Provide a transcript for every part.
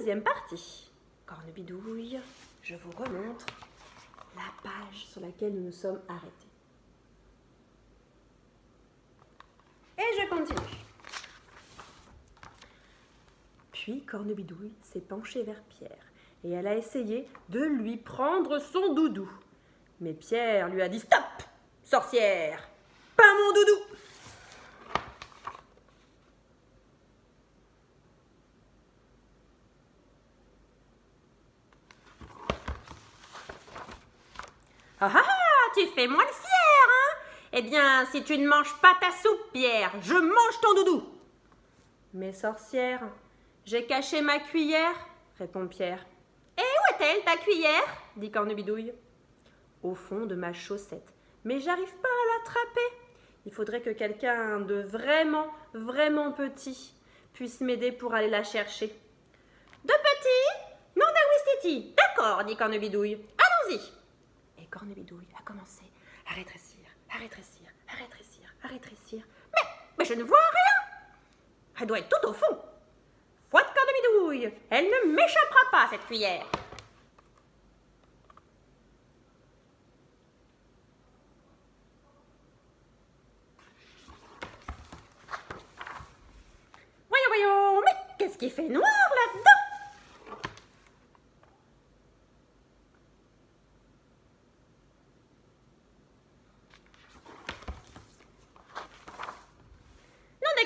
deuxième partie. Cornebidouille, je vous remontre la page sur laquelle nous nous sommes arrêtés. Et je continue. Puis Cornebidouille s'est penchée vers Pierre et elle a essayé de lui prendre son doudou. Mais Pierre lui a dit Stop Sorcière Pas mon doudou Ah ah ah Tu fais moi le fier, hein Eh bien, si tu ne manges pas ta soupe, Pierre, je mange ton doudou Mais sorcière, j'ai caché ma cuillère, répond Pierre. Et où est-elle, ta cuillère? dit Cornebidouille. Au fond de ma chaussette. Mais j'arrive pas à l'attraper. Il faudrait que quelqu'un de vraiment, vraiment petit puisse m'aider pour aller la chercher. De petit? Non d'Awistiti D'accord, dit Cornebidouille. Allons-y Et Cornebidouille a commencé à rétrécir, à rétrécir, à rétrécir, à rétrécir. Mais, mais je ne vois rien. Elle doit être tout au fond. Foi de Cornebidouille Elle ne m'échappera pas, cette cuillère. Voyons, voyons, mais qu'est-ce qui fait noir là-dedans?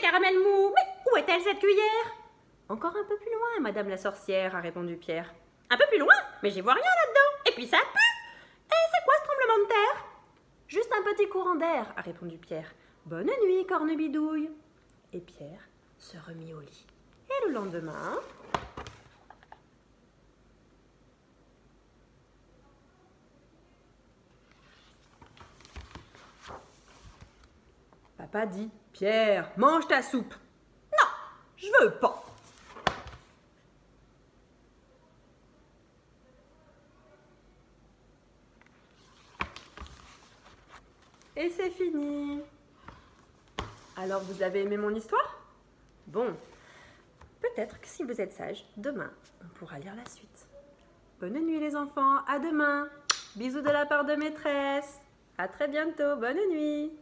Caramels mous, mais où est-elle cette cuillère? Encore un peu plus loin, madame la sorcière, a répondu Pierre. Un peu plus loin Mais j'y vois rien là-dedans. Et puis ça pue Et c'est quoi ce tremblement de terre? Juste un petit courant d'air, a répondu Pierre. Bonne nuit, cornebidouille. Et Pierre se remit au lit. Et le lendemain, Papa dit Pierre, mange ta soupe. Non, je veux pas. Et c'est fini. Alors vous avez aimé mon histoire? Bon, peut-être que si vous êtes sage, demain, on pourra lire la suite. Bonne nuit les enfants, à demain. Bisous de la part de maîtresse. À très bientôt, bonne nuit.